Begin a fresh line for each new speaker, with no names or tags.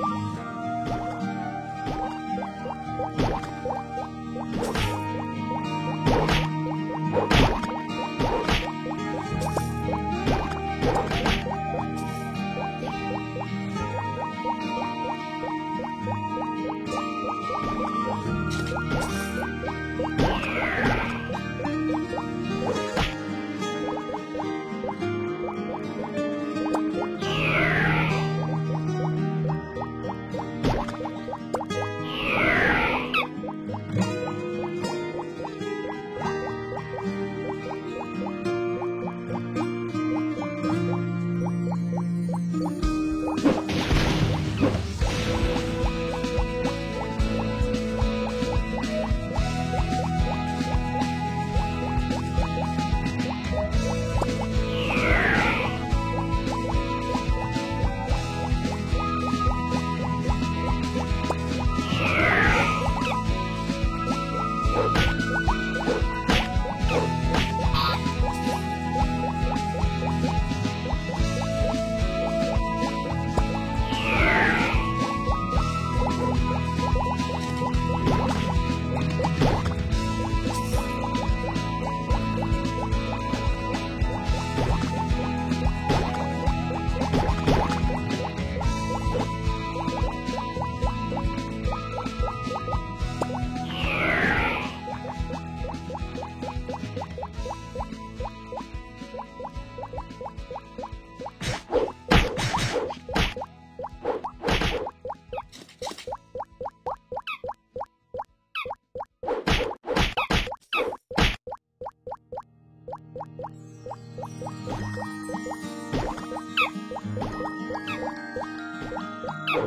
あ
Thank